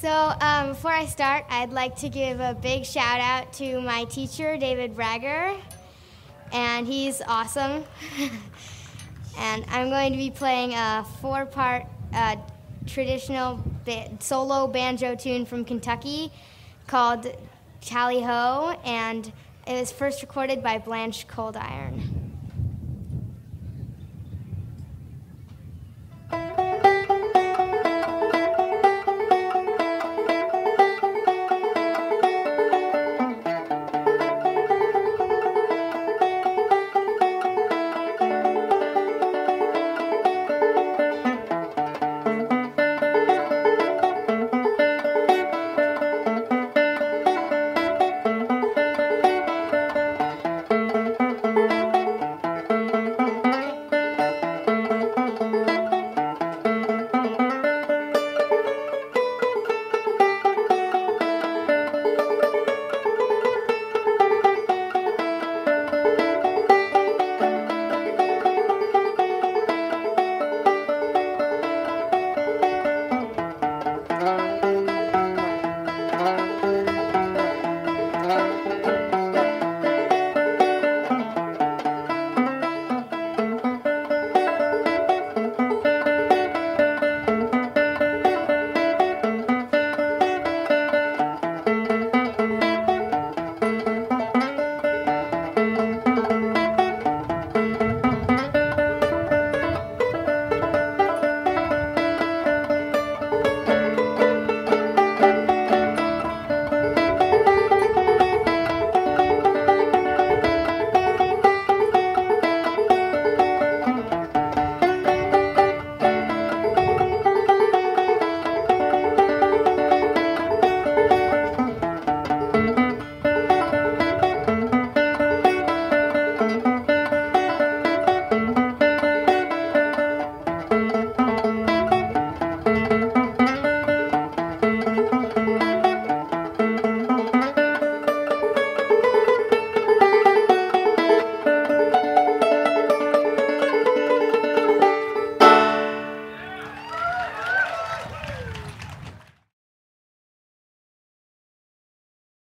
So, um, before I start, I'd like to give a big shout out to my teacher, David Bragger, and he's awesome. and I'm going to be playing a four part uh, traditional ba- solo banjo tune from Kentucky called Tally Ho, and it was first recorded by Blanche Coldiron.